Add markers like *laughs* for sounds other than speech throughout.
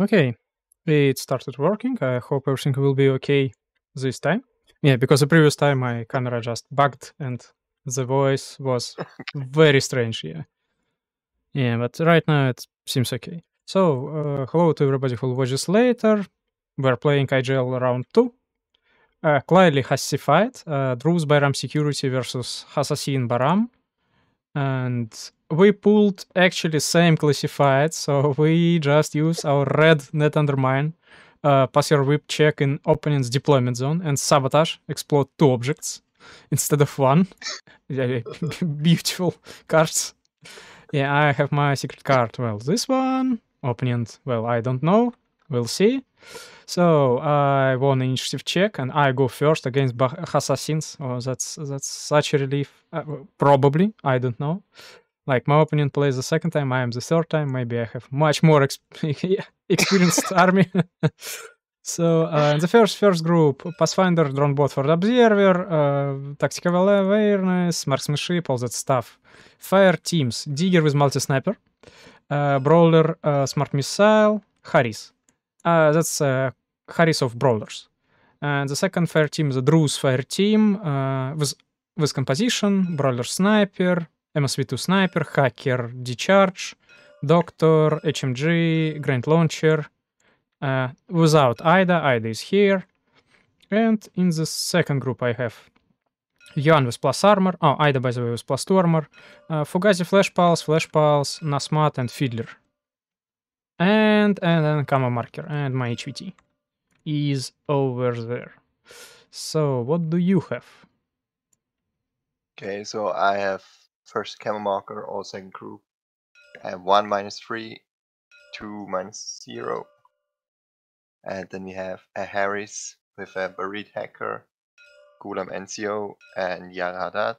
Okay, it started working. I hope everything will be okay this time. Yeah, because the previous time my camera just bugged and the voice was *laughs* very strange. Yeah, yeah, but right now it seems okay. So, uh, hello to everybody who will watch this later. We're playing IGL round two. Uh, Clyde Hassified, uh, Druze Bayram Security versus Assassin Bahram. And we pulled actually same classified, so we just use our red net undermine, uh, pass your WIP check in opponent's deployment zone, and sabotage, explode two objects instead of one. *laughs* *laughs* Beautiful cards. Yeah, I have my secret card. Well, this one, opponent, well, I don't know. We'll see. So I won initiative check, and I go first against bah- assassins. Oh, that's that's such a relief. Uh, probably, I don't know. Like my opponent plays the second time, I am the third time. Maybe I have much more exp- *laughs* experienced *laughs* army. *laughs* so uh, in the first first group, Pathfinder, drone bot for the observer, uh, tactical awareness, marksmanship, all that stuff. Fire teams, digger with multi sniper, uh, brawler, uh, smart missile, Haris. Uh, that's uh, of Brawlers. And the second fire team is a Druze fire team uh, with with composition, Brawler Sniper, MSV2 Sniper, Hacker Decharge, Doctor, HMG, Grand Launcher. Uh, without Ida, Ida is here. And in the second group, I have Yuan with plus armor. Oh, Ida, by the way, with plus two armor. Uh, Fugazi Flash Pulse, Flash Pulse, Nasmat, and Fiddler. And and then camo marker and my HVT is over there. So what do you have? Okay, so I have first camo marker, or second group. I have one minus three, two minus zero. And then we have a Haris with a buried hacker, Ghulam NCO, and Yar Haddad.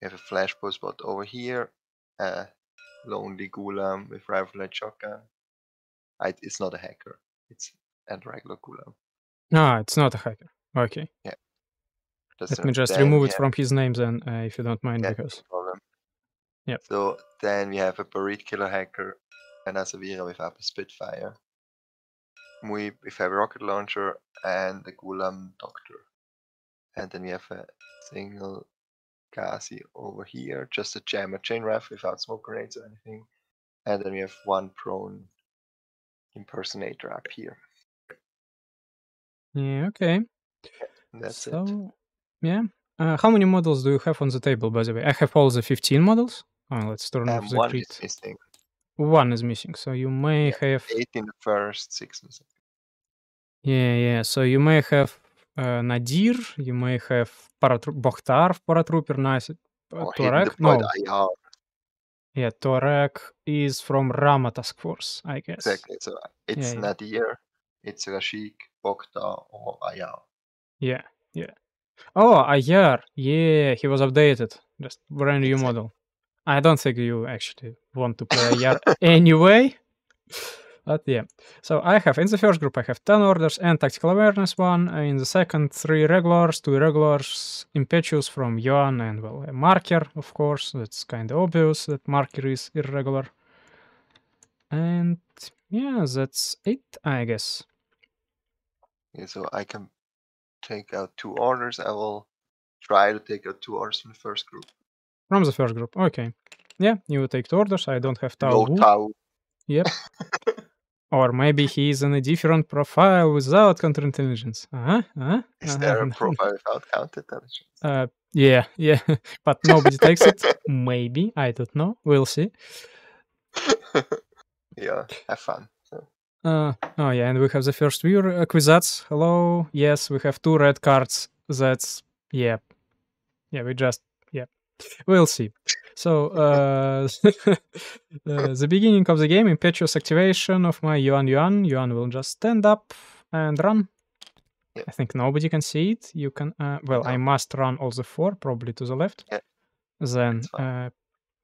We have a flash post bot over here, a lonely Ghulam with rifle and shotgun. I, it's not a hacker, it's a regular Ghulam. Ah, it's not a hacker. Okay. That's Let me just remove it have- from his name then, uh, if you don't mind, Yeah, because problem. Yep. So then we have a buried killer hacker, and a Savira with Upper Spitfire. We with a rocket launcher and a Ghulam Doctor. And then we have a single Ghazi over here, just a jammer chain ref without smoke grenades or anything. And then we have one prone impersonator up here. yeah, okay. That's so, it. yeah. Uh, how many models do you have on the table, by the way? I have all the 15 models. Oh, let's turn off the one grid. is missing. One is missing, so you may Yeah, have. Eight in the first, six in the second. Yeah, yeah. So you may have uh, Nadir, you may have Paratru- Bokhtar, paratrooper, nice. Uh, Torek? No, IR. yeah, Torek is from Rama Task Force, I guess. Exactly. So it's yeah. Nadir, it's Rashik, Bokhtar, or Ayyar. Yeah, yeah. Oh, Ayyar. Yeah, he was updated. Just brand new model. I don't think you actually want to play Ayyar *laughs* anyway. But yeah. So I have in the first group I have 10 orders and tactical awareness one. In the second, three regulars, two irregulars, impetuous from Yuan, and well, a marker, of course. That's kind of obvious that marker is irregular. And yeah, that's it, I guess. Okay, so I can take out two orders. I will try to take out two orders from the first group. From the first group. Okay. Yeah, you take two orders. I don't have Tau. No. Tau. Yep. *laughs* or maybe he is in a different profile without counterintelligence. Uh-huh. uh-huh. Is there a *laughs* profile without counterintelligence? Uh, yeah, yeah. *laughs* but nobody takes it. Maybe. I don't know. We'll see. *laughs* yeah, have fun. Uh, oh, yeah, and we have the first viewer, uh, Quizats. Hello. Yes, we have two red cards. That's, yeah. Yeah, we just, yeah. We'll see. So, uh, *laughs* uh, the beginning of the game, impetuous activation of my Yuan Yuan. Yuan will just stand up and run. Yeah. I think nobody can see it. You can, uh, well, I must run all the four, probably to the left. Yeah, Then, uh,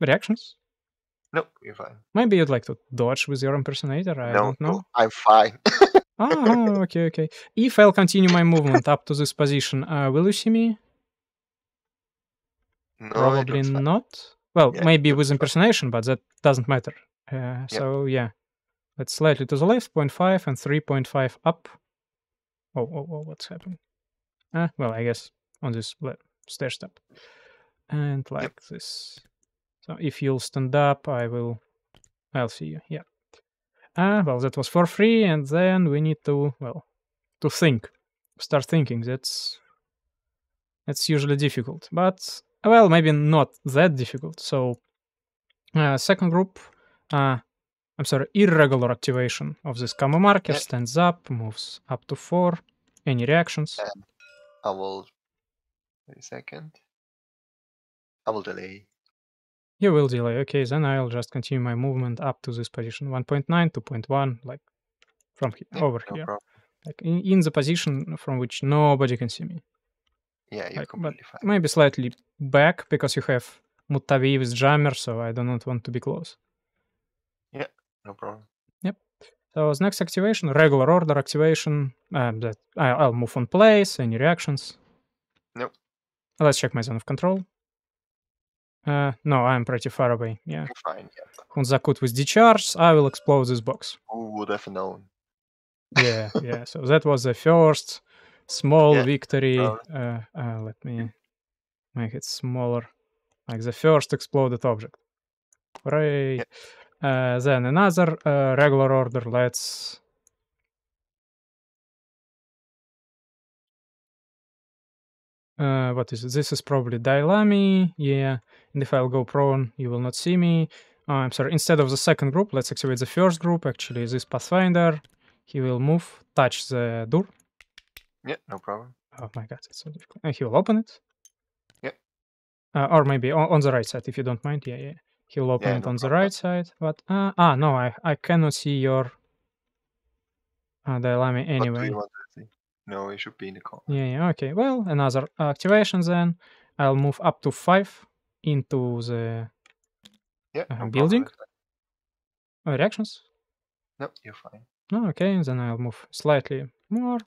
reactions. no, you're fine. Maybe you'd like to dodge with your impersonator. I no, don't know. no, I'm fine. Oh, *laughs* okay, okay. If I'll continue my movement up to this position, uh, will you see me? no, Probably not. Well, Yeah, maybe with impersonation, but that doesn't matter. Uh, So yeah, let's slightly to the left, 0.5 and 3.5 up. Oh, oh, oh, what's happening? Ah, well, I guess on this stair step. And like this. So if you'll stand up, I will, I'll see you. Yeah. Ah, well, that was for free, and then we need to, well, to think, start thinking. That's that's usually difficult, but well, maybe not that difficult. So, uh, second group, uh, I'm sorry, irregular activation of this camo marker stands up, moves up to four. Any reactions? I will. Wait a second. I will delay. You will delay. Okay, then I'll just continue my movement up to this position 1.9, to 2.1, like from he- Yeah, over no here, problem. like in, in the position from which nobody can see me. Yeah, you're Like, completely fine. maybe slightly back because you have Mutavi with Jammer, so I do not want to be close. Yeah, no problem. Yep. So as next activation, regular order activation. Um, that I'll move on place. Any reactions? Nope. Let's check my zone of control. Uh, no, I'm pretty far away. Yeah. You're fine. Yeah. Hunzakut with discharge. I will explode this box. Who would have known? Yeah, yeah. So that was the first small Yeah, victory. Uh, uh, let me make it smaller. Like the first exploded object. Hooray. Uh, then another uh, regular order. Let's. Uh, what is it? This is probably Daylami. Yeah. And if I'll go prone, you will not see me. Uh, I'm sorry. Instead of the second group, let's activate the first group. Actually, this Pathfinder. He will move, touch the door. Yeah, no problem. Oh my god, it's so difficult. And he will open it. Yeah. Uh, or maybe on, on the right side, if you don't mind. Yeah, yeah. He will open Yeah, it no on the right side. But uh, ah, no, I I cannot see your uh, do anyway. you want to see? No, it should be in the corner. Yeah, yeah. Okay. Well, another activation then. I'll move up to five into the Yeah, Uh, no building? uh, reactions. No, you're fine. Oh, okay, then I'll move slightly more.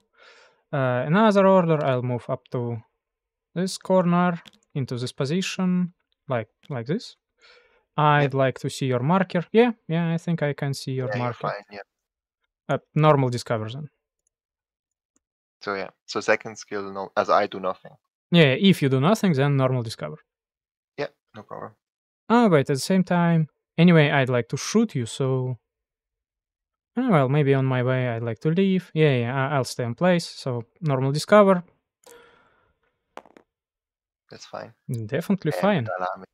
Uh, another order, I'll move up to this corner into this position, like like this. I'd like to see your marker. Yeah, yeah, I think I can see your yeah, marker. fine. Yeah. Uh, normal discover then. So yeah. So second skill, no, as I do nothing. Yeah, if you do nothing, then normal discover. Yeah, no problem. Oh, but at the same time, anyway, I'd like to shoot you, so. Oh, well, maybe on my way I'd like to leave. Yeah, yeah, I- I'll stay in place. So normal discover, That's fine. definitely And fine. Daylami.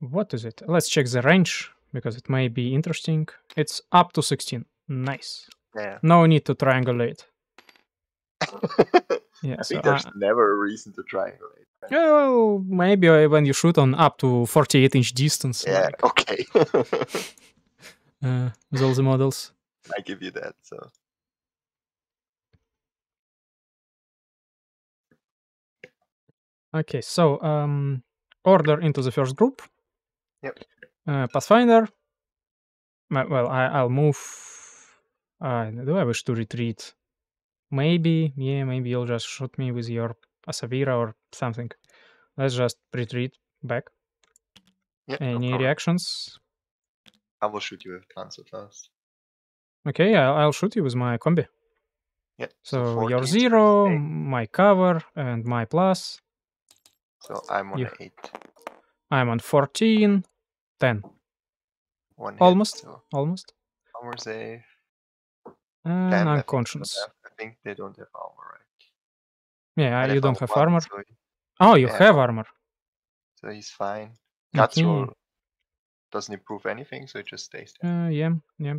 What is it? Let's check the range because it may be interesting. It's up to 16. Nice. Yeah. No need to triangulate. *laughs* Yeah, I so think there's I- never a reason to triangulate. right? well, maybe uh, when you shoot on up to 48 inch distance, Yeah. like, Okay. *laughs* *laughs* uh, with all the models. *laughs* I give you that. So Okay, so um, order into the first group. Yep. Uh, Pathfinder. Well, I, I'll move. Uh, do I wish to retreat? Maybe, yeah, maybe you'll just shoot me with your Asawira or something. Let's just retreat back. yeah. Any problem. reactions? I will shoot you with Panzer first. Okay, I'll, I'll shoot you with my combi. Yeah. So 14, your so zero, my cover, and my plus. So I'm on you- eight. I'm on 14, 10, One hit, Almost. So almost. armor save. And 10, I think they don't unconscious. have- I think they don't have armor, right? Yeah, And you don't have one, armor. So, he- Oh, you Yeah. have armor. so he's fine. Guts Okay. roll doesn't improve anything, so it just stays there. Uh, yeah, yeah.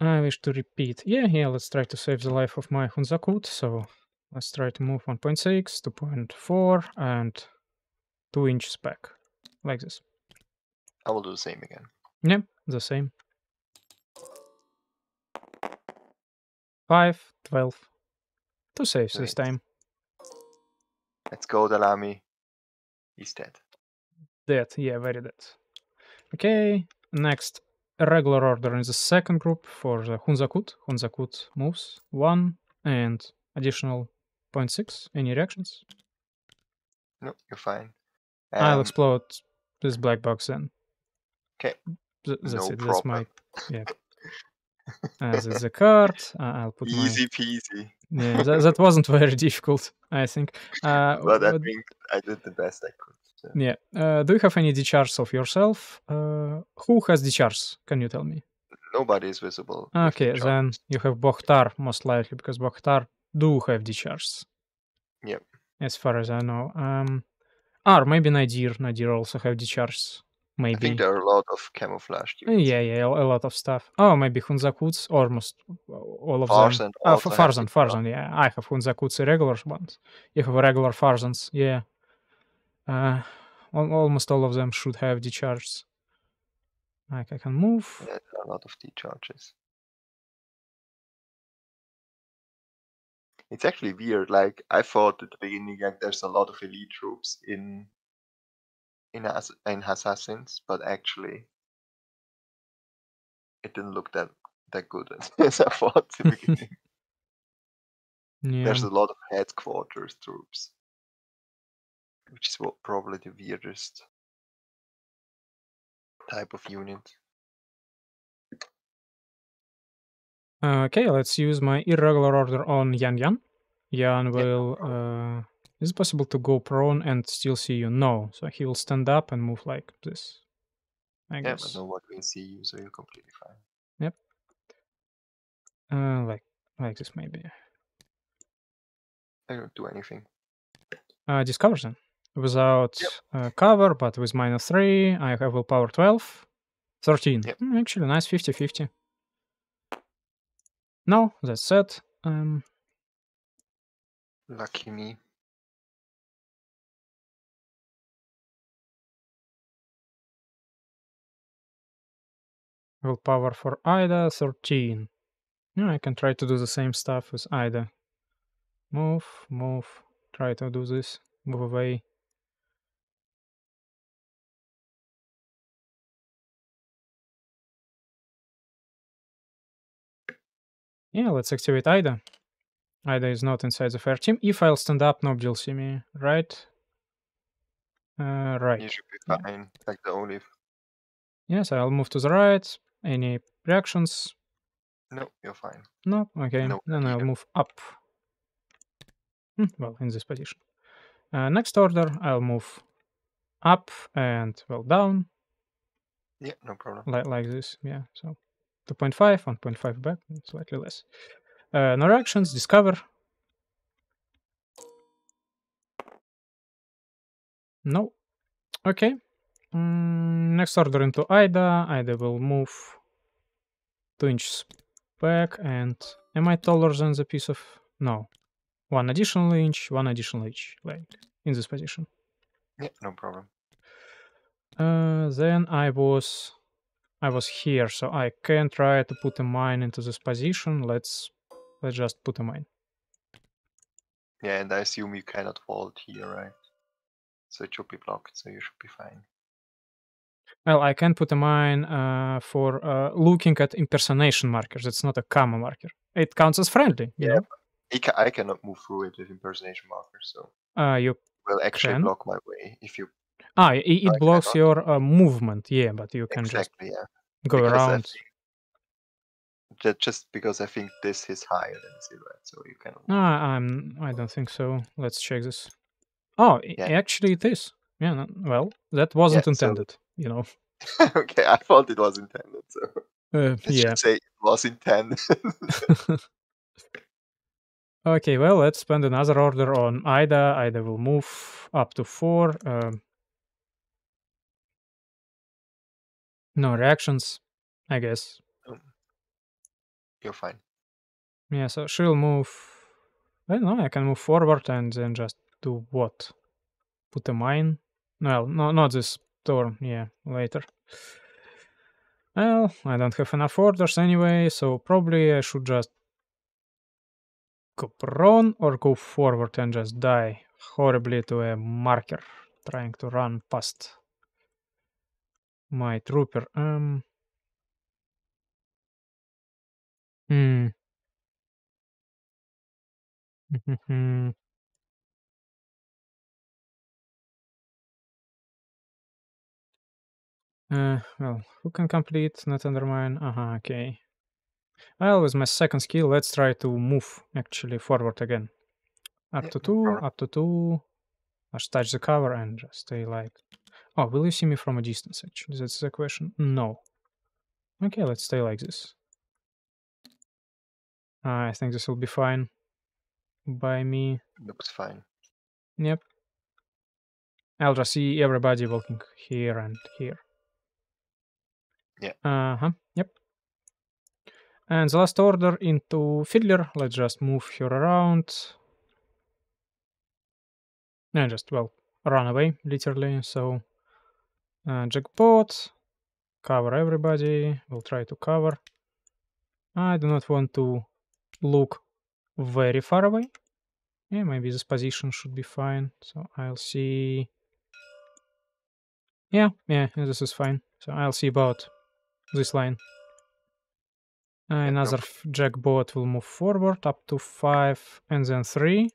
I wish to repeat. Yeah, yeah, let's try to save the life of my Hunzakut. So let's try to move 1.6, 2.4, and 2 inches back. Like this. I will do the same again. Yeah, the same. 5, 12. Two saves this time. Let's go, Daylami. He's dead. Dead, yeah, very dead. Okay, next, regular order in the second group for the Hunzakut. Hunzakut moves 1 and additional 0.6. Any reactions? No, you're fine. I'll Um, explode this black box then. 'Kay. th- that's no it. That's my yeah. *laughs* Uh, that's the card. Uh, I'll put my Easy peasy. yeah. That, that wasn't very *laughs* difficult, I think. Uh, *laughs* But I what- think I did the best I could. So. yeah. Uh, do you have any decharts of yourself? Uh, who has decharts? Can you tell me? Nobody is visible. Okay, then you have Bokhtar most likely because Bokhtar do have decharts. Yeah. As far as I know. Um, or maybe Nadir. Nadir also have decharts. I Maybe. think there are a lot of camouflage. Uh, units. Yeah, yeah, a lot of stuff. Oh, maybe Hunzakuts, almost all of them. Farzan Ah, also F- has Farzan, decharts. Farzan, yeah. I have Hunzakuts regular ones. You have regular Farzans, yeah. Uh, almost all of them should have decharges. Like I can move. Yeah, a lot of D charges. It's actually weird. Like I thought at the beginning, like there's a lot of elite troops in in in assassins, but actually, it didn't look that that good as, *laughs* as I thought at the *laughs* beginning. Yeah. There's a lot of headquarters troops, which is what probably the weirdest type of unit. Okay, let's use my irregular order on Yuan Yuan. Yuan will. Uh, is it possible to go prone and still see you? No. So he will stand up and move like this. I guess. Yeah, guess. but no one will see you, so you're completely fine. Yep. Uh, like like this maybe. I don't do anything. Uh, discover then. Without uh, cover, but with minus 3, I have willpower 12. 13. Yep. Mm, actually, nice 50 50. No, that's it. Um, Lucky me. willpower for Ida 13. Yeah, I can try to do the same stuff with Ida. Move, move, try to do this, move away. Yeah, let's activate Ida. Ida is not inside the fair team. If I'll stand up, nobody will see me, right? Uh, right. You should be Yeah. Like the only. Yes, I'll move to the right. Any reactions? No, you're fine. No? Okay. No, then I'll move up. Well, in this position. Uh, next order, I'll move up and, well, down, Yeah, no problem. like, like this. Yeah, so 2.5, 1.5 back, slightly less. Uh, no reactions, discover. No. Okay. Mm, next order into Ida. Ida will move 2 inches back and am I taller than the piece of no. One additional inch, one additional inch, like in this position. Yeah, no problem. Uh, then I was I was here, so I can try to put a mine into this position. Let's let's just put a mine. Yeah, and I assume you cannot vault here, right? So it should be blocked, so you should be fine. Well, I can put a mine uh, for uh, looking at impersonation markers. It's not a camo marker. It counts as friendly. You Yeah. know? I, ca- I cannot move through it with impersonation markers, so Uh, you will actually Can? block my way if you ah, it, it I blocks your uh, movement. Yeah, but you can just yeah. go because around. think- just because I think this is higher than silhouette, so you can. No, I'm. I don't think so. Let's check this. Oh, Yeah. actually, it is. Yeah. no- well, that wasn't so- intended. You know. *laughs* okay, I thought it was intended, so Uh, *laughs* yeah. say it was intended. *laughs* Okay. Well, let's spend another order on Ida. Ida will move up to four. Um, no reactions, I guess. Oh, you're fine. Yeah. So she'll move. I don't know. I can move forward and then just do what? Put a mine. Well, no, not this turn. Yeah, later. Well, I don't have enough orders anyway, so probably I should just go prone or go forward and just die horribly to a marker trying to run past my trooper. Um. Hmm. Mhm. Uh, well, who can complete? Not undermine. Uh-huh, okay. Well, with my second skill, let's try to move actually forward again. Up Yeah, to no two, problem. up to two. Just touch the cover and just stay like... Oh, will you see me from a distance, actually? That's the question. No. Okay, let's stay like this. I think this will be fine by me. Looks fine. Yep. I'll just see everybody walking here and here. Yeah. Uh huh. Yep. And the last order into Fiddler. Let's just move her around. And just, well, run away, literally. So, uh, jackpot. Cover everybody. We'll try to cover. I do not want to look very far away. Yeah, maybe this position should be fine. So I'll see. Yeah, yeah, this is fine. So I'll see about this line. Uh, another jackpot will move forward up to five and then three.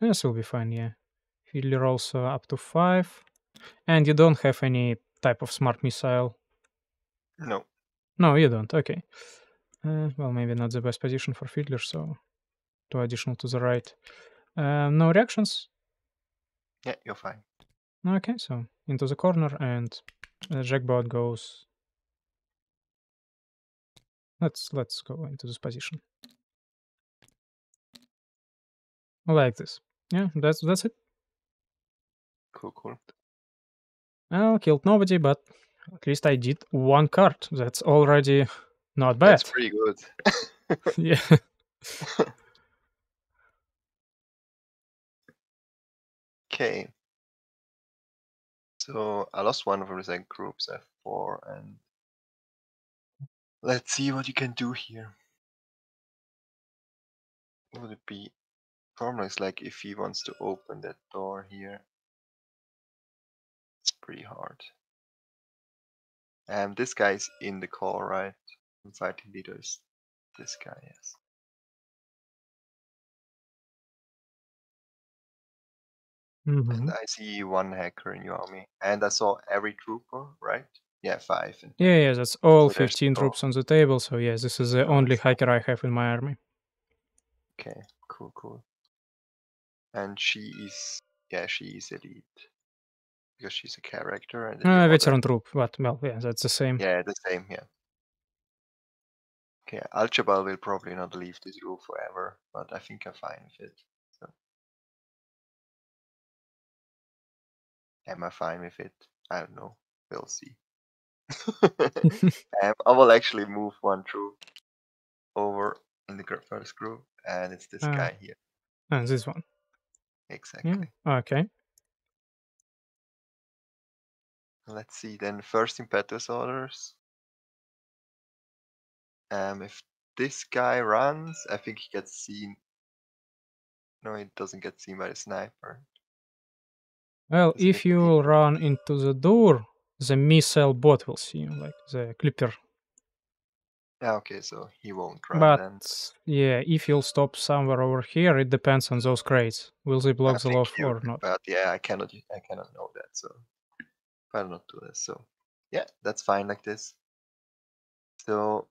This will be fine, yeah. Fiddler also up to five. And you don't have any type of smart missile. No. No, you don't. Okay. Uh, well, maybe not the best position for Fiddler, so two additional to the right. Uh, no reactions. Yeah, you're fine. Okay, so into the corner and the jackbot goes. Let's let's go into this position. Like this. Yeah, that's that's it. Cool, cool. Well, killed nobody, but at least I did one card. That's already not bad. That's pretty good. *laughs* yeah. *laughs* Okay. So I lost one of the groups F4 and let's see what you can do here. Would it be problem is like if he wants to open that door here pretty hard. Um this guy's in the call, right? Fighting leader is this guy, yes. Mhm. And I see one hacker in your army. And I saw every trooper, right? Yeah, five. And Yeah, yeah, that's all So 15 troops on the table. So, yes, this is the only hacker I have in my army. Okay, cool, cool. And she is, yeah, she is elite because she's a character. And Uh, veteran troop, but, well, yeah, that's the same. Yeah, the same. Yeah. Okay, Al Jabal will probably not leave this rule forever, but I think I'm fine with it. So. Am I fine with it? I don't know. We'll see. *laughs* um, I will actually move one troop over in the first group, and it's this Ah. guy here. and this one. Exactly. Okay. Let's see then. First impetus orders. Um, if this guy runs, I think he gets seen. No, he doesn't get seen by the sniper. Well, Doesn't if you run into the door, the missile bot will see you, like the clipper. Yeah, okay, so he won't run But then. yeah, if you'll stop somewhere over here, it depends on those crates. Will they I block the think loft or not? But yeah, I cannot. I cannot know that. So I'll not do this. So yeah, that's fine like this. So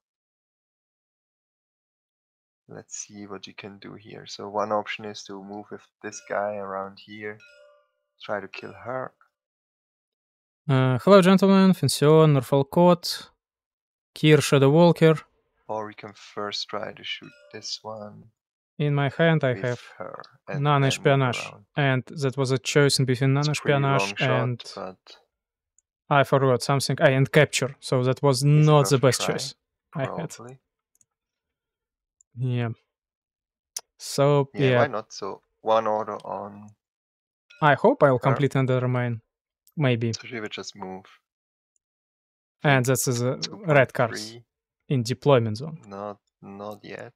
let's see what you can do here. So one option is to move with this guy around here, try to kill her. Uh, hello, gentlemen. Finsion, Norfolkot, Kier Shadow Walker. Or we can first try to shoot this one In my hand, I have her. and then move non-espionage, and that was a choice in between It's a non-espionage and shot, I forgot something. I and capture, so that was It's not the best trying, choice I had. Yeah. So Yeah, yeah, why not? So one order on. I hope I'll her. complete Under Mine, maybe, So she would just move. and that's the red cars 2.3. in deployment zone. Not not yet.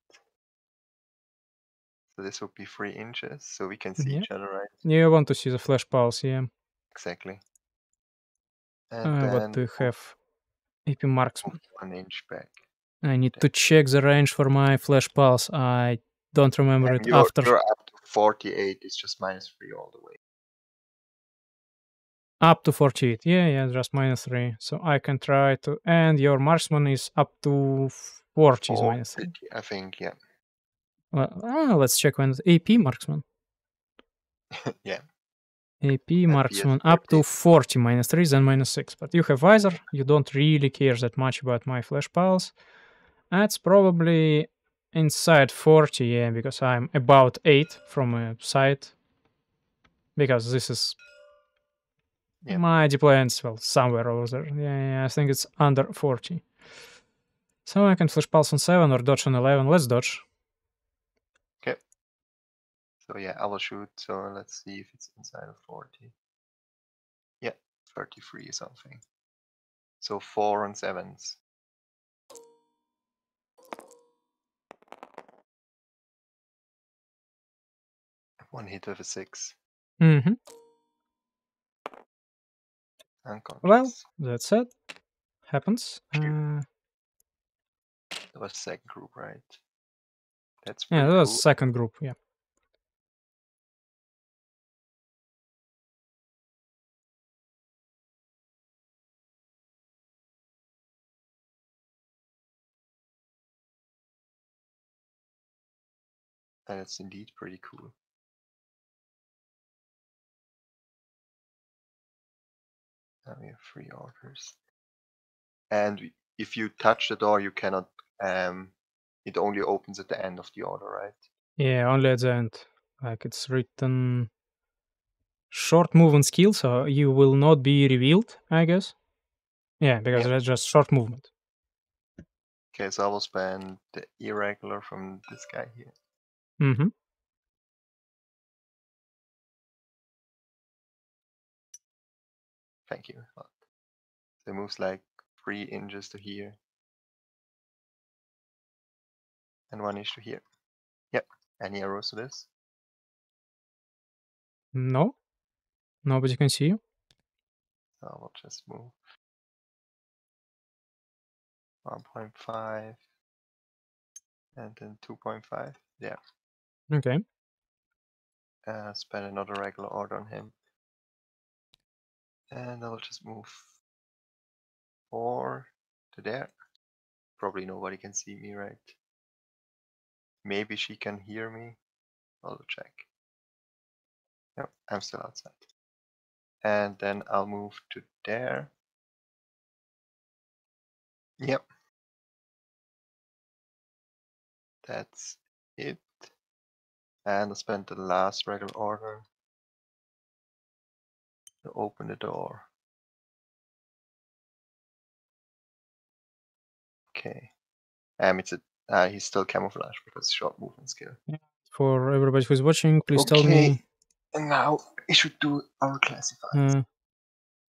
So this would be three inches, so we can see Yeah. each other, right? Yeah. You want to see the flash pulse, yeah. Exactly. And Uh, what do you have? AP marksman. one inch back. I need to check the range for my flash pulse. I don't remember And it you're, after. you're up to 48, it's just minus three all the way. Up to 48. Yeah, yeah, just minus 3. So I can try to. And your marksman is up to 40 is Or minus 3. 50, I think, yeah. Well, ah, let's check when AP marksman. *laughs* yeah. AP marksman up to 40. 40 minus 3, then minus 6. But you have visor. You don't really care that much about my flash pulse. That's probably inside 40, yeah, because I'm about 8 from a side. Because this is Yeah. my deployment's well somewhere over there. Yeah, yeah, I think it's under 40. So I can flash pulse on 7 or dodge on 11. Let's dodge. So yeah, I will shoot. So let's see if it's inside of 40. Yeah, 33 something. So four on sevens. One hit with a six. Mm-hmm. Well, That's it. Happens. Uh, that was second group, right? That's yeah, that was cool. second group. Yeah. And it's indeed pretty cool. Now we have three orders. And if you touch the door, you cannot. Um, it only opens at the end of the order, right? Yeah, only at the end. Like it's written short movement skill, so you will not be revealed, I guess. Yeah, because Yeah. that's just short movement. Okay, so I will spend the irregular from this guy here. Mm-hmm. Thank you. a lot. So it moves like three inches to here. And one inch to here. Yep. Any arrows to this? No. Nobody can see you. So I will just move 1.5 and then 2.5. Yeah. Okay. Uh, spend another regular order on him. And I will just move four to there. Probably nobody can see me, right? Maybe she can hear me. I'll check. Yep, I'm still outside. And then I'll move to there. Yep. That's it. And I spent the last regular order to open the door. Okay. Um, it's a uh, he's still camouflage because short movement skill. For everybody who's watching, please tell me Okay. And now we should do our classifiers. uh,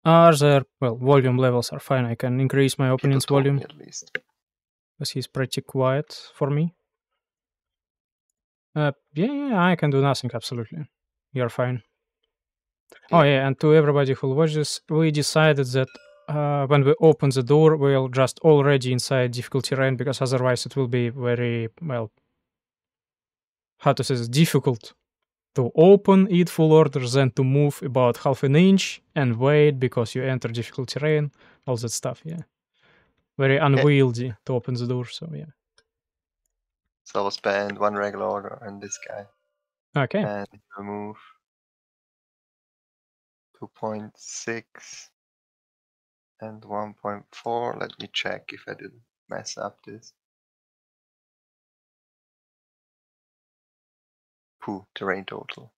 are there well volume levels are fine. I can increase my opponent's volume at least. because he's pretty quiet for me. Uh, yeah, yeah, I can do nothing absolutely. You're fine. Oh Yeah. and to everybody who watches, we decided that uh, when we open the door, we'll just already inside difficulty rank because otherwise it will be very well. How to say this? Difficult to open it full order, then to move about half an inch and wait because you enter difficulty rank, all that stuff. Yeah, very unwieldy to open the door. So yeah. So I'll spend one regular order on this guy. Okay. And we'll move 2.6 and 1.4. Let me check if I didn't mess up this. Pooh, terrain total.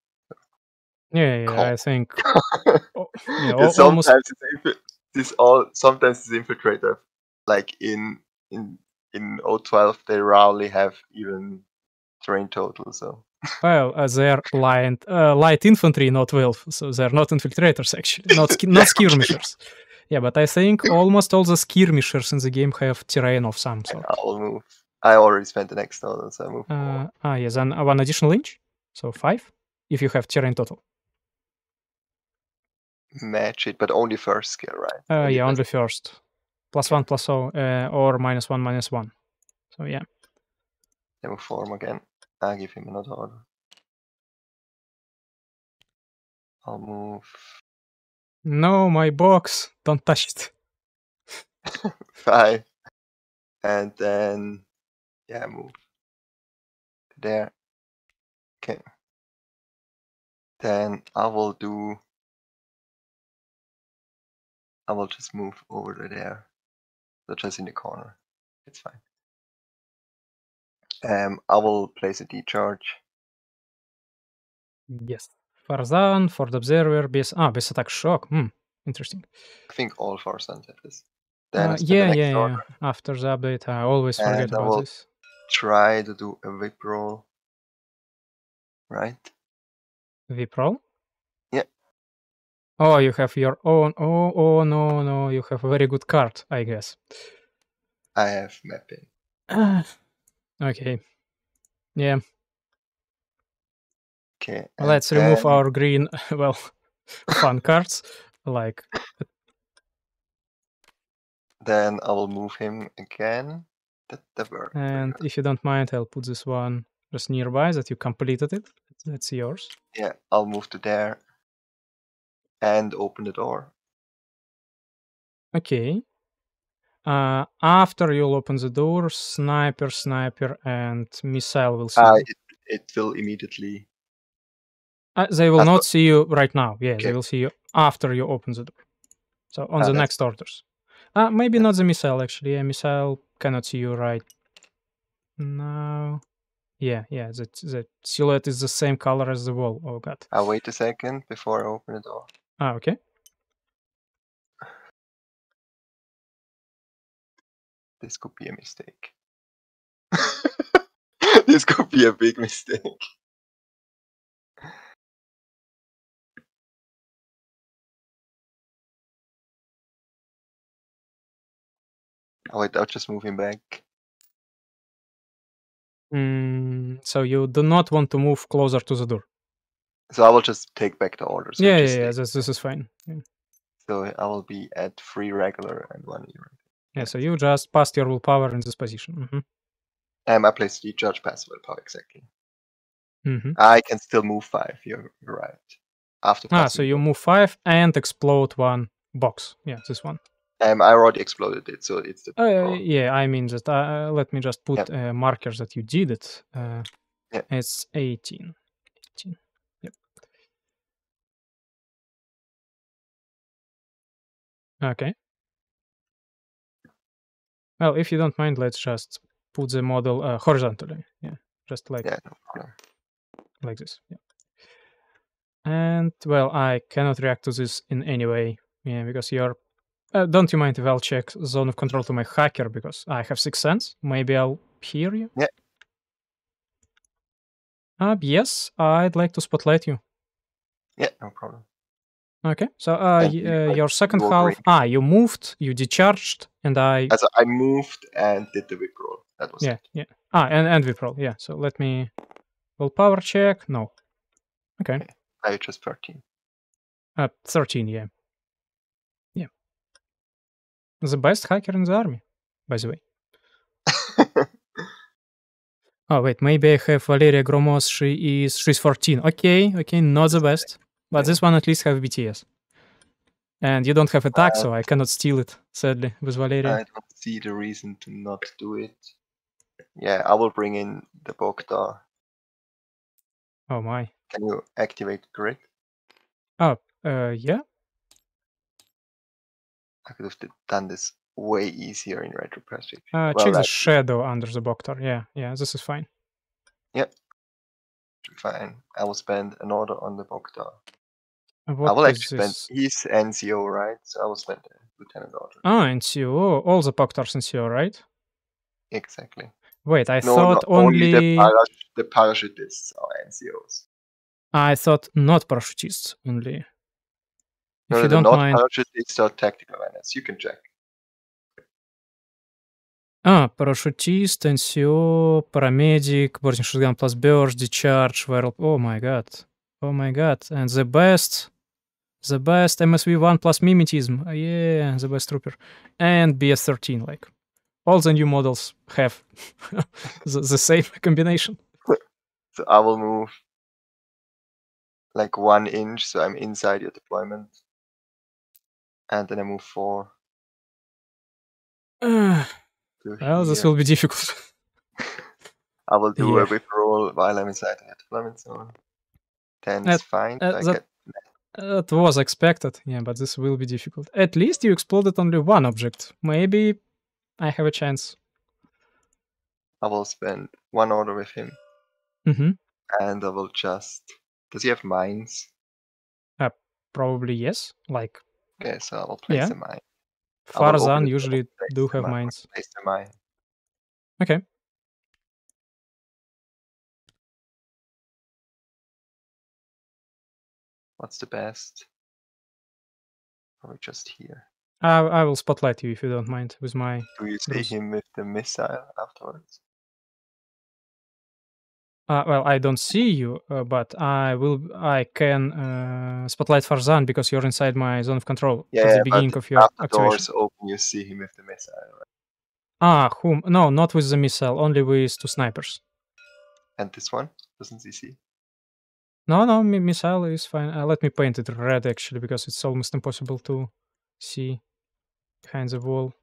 Yeah, yeah. I think. *laughs* oh, yeah, al- Because almost. sometimes it's this all sometimes it's infiltrator. Like in in in O12 they rarely have even terrain total, so Well, uh, they're light, uh, light infantry, not wolf, so they're not infiltrators actually, not not skirmishers. Yeah, but I think almost all the skirmishers in the game have terrain of some sort. I'll move. I already spent the next order, so I move Uh, ah, yes, and uh, one additional inch, so five, if you have terrain total. match it, but only first skill, right? Uh, Only yeah, first- only first. Plus one, plus oh, uh, or minus one, minus one. So yeah, we form again. I'll give him another order. I'll move No, my box. Don't touch it. *laughs* five, and then yeah, move there. Okay. Then I will do. I will just move over to there. So just in the corner. It's fine. Um, I will place a decharge. Yes. Farzan, for the observer, base. Ah, base attack shock. Hmm. Interesting. I think all Farzans have this. Then Uh, I spend the yeah, yeah, yeah. After the update, I always forget And I about will- this. Try to do a WIP roll. Right? WIP roll? Yeah. Oh, you have your own. Oh, oh, no, no. You have a very good card, I guess. I have mapping. *sighs* Okay. Yeah. Okay. Let's remove then- our green, *laughs* well, *laughs* fun cards. Like, Then I will move him again. That that worked. and if you don't mind, I'll put this one just nearby that you completed it. That's yours. Yeah, I'll move to there. And open the door. Okay. Uh, after you'll open the door, sniper, sniper, and missile will see. You. it, it will immediately. Uh, they will That's not see you right now. Yeah, Okay. they will see you after you open the door. So on Ah, the next orders. Uh, maybe not the missile actually. Yeah, missile cannot see you right now. Yeah, yeah. The the silhouette is the same color as the wall. Oh god. I'll wait a second before I open the door. Ah, okay. This could be a mistake. this could be a big mistake. Oh wait, I'll just move him back. Mm, so you do not want to move closer to the door. So I will just take back the order. So yeah, yeah, yeah. This, this is fine. Yeah. So I will be at three regular and one irregular. yeah. So you just passed your willpower in this position. hmm Um, I placed the judge passive willpower exactly. hmm I can still move five. You're, you're right. After Ah, so you move five and explode one box. Yeah, this one. Um, I already exploded it, so it's the. Uh, yeah, I mean that. Uh, let me just put Yep. uh, markers that you did it. Uh. It's 18. 18. Yep. Okay. Well, if you don't mind, let's just put the model uh, horizontally. Yeah, just like Yeah, no like this. Yeah. And well, I cannot react to this in any way. Yeah, because you're. Uh, don't you mind if I'll check zone of control to my hacker because I have six sense. Maybe I'll hear you. Yeah. Uh, yes, I'd like to spotlight you. Yeah, no problem. Okay, so uh, y- uh, your second half. Ah, you moved, you decharged, and I. As I moved and did the WIP roll. That was Yeah, it. yeah. Ah, and and WIP roll. Yeah. So let me. Will power check. No. Okay. I just 13. Uh, 13, yeah. Yeah. The best hacker in the army, by the way. *laughs* Oh, wait, maybe I have Valerya Gromoz. She is, she's 14. Okay, okay, not the best. But this one at least have BTS. And you don't have attack, Uh, so I cannot steal it, sadly, with Valerya. I don't see the reason to not do it. Yeah, I will bring in the Bokhtar. oh my. Can you activate grid? Uh, yeah. I could have done this way easier in retrospect. Uh, Well, check the shadow under the Bokhtar. Yeah, yeah, this is fine. Yep. Fine. I will spend an order on the Bokhtar. Uh, I will actually this? spend. He's NCO, right? So I will spend a lieutenant order. Ah, NCO. All the Bokhtars NCO, right? Exactly. Wait, I No, thought only, only. the, parach- the parachutists are NCOs. I thought not parachutists only. If No, you don't not mind. parachutists are tactical awareness. You can check. Ah, parachutist, NCO, paramedic, boarding shotgun plus burst, discharge, viral. Oh my god. Oh my god. And the best. The best MSV1 plus mimetism. Ah, yeah, the best trooper. And BS13, like. All the new models have *laughs* the, the same *laughs* combination. So I will move like one inch, so I'm inside your deployment. and then I move four. *sighs* Uh, well, this will be difficult. *laughs* I will do a yeah. WIP roll while I'm inside the deployment zone. Ten That- is fine. uh, I that- That was expected, yeah, but this will be difficult. At least you exploded only one object. Maybe I have a chance. I will spend one order with him, hmm and I will just. Does he have mines? Probably yes. Like Okay, so I will place Yeah. a mine. I will open Farzan usually do have mines. Place the mine. Okay. What's the best? Probably just here. I, I will spotlight you if you don't mind with my. Do you see him with the missile afterwards? Uh, well, I don't see you, uh, but I will. I can uh, spotlight Farzan because you're inside my zone of control Yeah, at the beginning of your After activation. doors open, you see him with the missile. Right? Ah, whom? No, not with the missile. Only with two snipers. And this one doesn't he see? No, no, mi- missile is fine. Uh, let me paint it red actually because it's almost impossible to see behind the wall.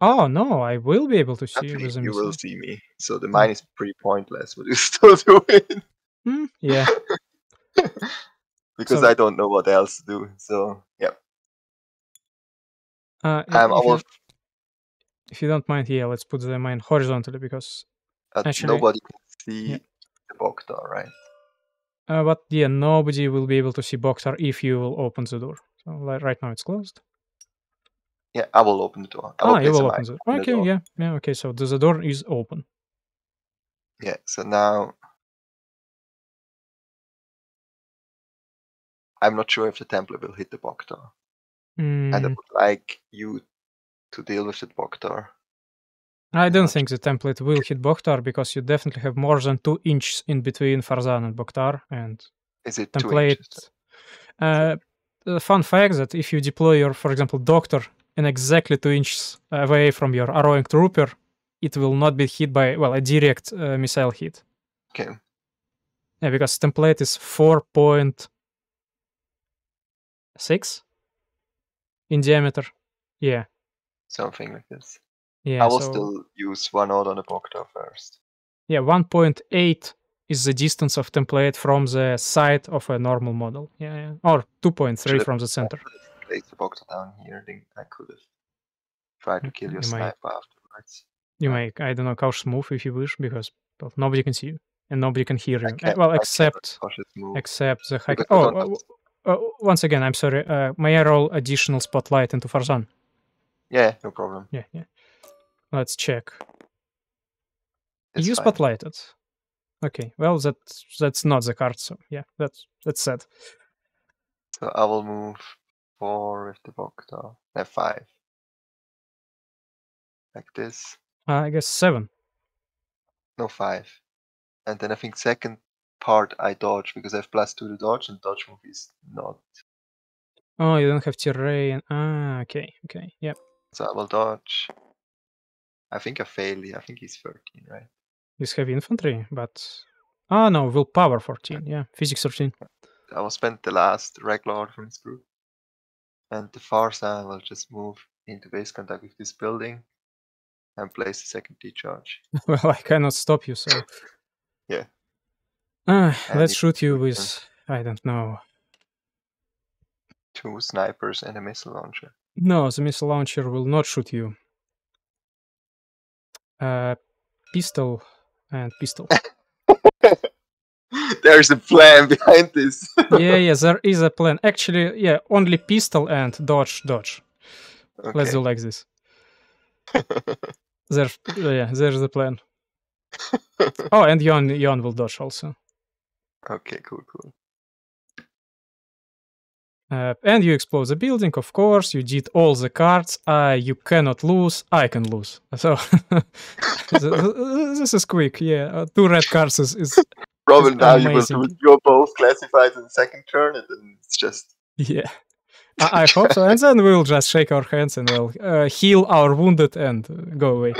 Oh no, I will be able to see Actually, you missile. will see me. So the mine is pretty pointless, but you *laughs* still do it Hmm, yeah. *laughs* because So- I don't know what else to do. So yeah, Uh, um, if, will. you, if you don't mind, yeah, let's put the mine horizontally because. Uh, actually- nobody can see yeah. the Bokhtar, right? Uh, but yeah, nobody will be able to see Bokhtar if you will open the door. So li- right now it's closed. Yeah, I will open the door. I will Ah, you will open the on the Okay, door. yeah, yeah. Okay, so the, the door is open. Yeah. So now I'm not sure if the template will hit the Bokhtar, and I Mm, would like you to deal with the Bokhtar. I don't think the template will hit Bokhtar because you definitely have more than two inches in between Farzan and Bokhtar, and Is it template. Uh, fun fact that if you deploy your, for example, doctor in exactly two inches away from your arrowing trooper, it will not be hit by well a direct uh, missile hit. Okay. Yeah, because template is four point six in diameter. Yeah, Something like this. Yeah. I will so, still use one order on the Bokhtar first. yeah, one point eight is the distance of template from the side of a normal model. Yeah, yeah. or two point three Should've- from the center. Place the Bokhtar down here, then I could have tried to Mm, kill your you might. sniper afterwards. You may, I don't know, cautious move if you wish, because well, nobody can see you and nobody can hear you. Can't, well, except except the hacker. Oh, uh, uh, once again, I'm sorry. Uh, may I roll additional spotlight into Farzan? Yeah, no problem. Yeah, yeah. Let's check. It's you fine. spotlighted. Okay, well that that's not the card, so yeah, that's that's sad. So I will move four with the Bokhtar. No, five. Like this. Uh, I guess seven. No, five. And then I think second part I dodge because I have plus two to dodge and dodge move is not. Oh, you don't have terrain. Ah, okay, okay, yep. So I will dodge. I think I fail. I think he's 13, right? He's heavy infantry, but oh no, willpower fourteen. Yeah, physics thirteen. I will spend the last regular order from his group. And the far side will just move into base contact with this building and place the second D-charge. *laughs* well, I cannot stop you, so. *laughs* Yeah. Ah, And let's shoot you with I don't know. Two snipers and a missile launcher. No, the missile launcher will not shoot you. Uh, pistol and pistol. *laughs* There's a plan behind this. *laughs* yeah, yeah, there is a plan. Actually, yeah, only pistol and dodge, dodge. Let's do like this. *laughs* There's, yeah, there's the plan. Oh, and Yuan, Yuan will dodge also. okay, cool, cool. Uh, and you explode the building, of course. You did all the cards. Uh, you cannot lose. I can lose. So *laughs* th- th- this is quick. Yeah, uh, two red cards is, is Probably It's now you will amazing. you're both classified in the second turn and then it's just yeah. I, I hope so. And then we'll just shake our hands and we'll uh, heal our wounded and uh, go away.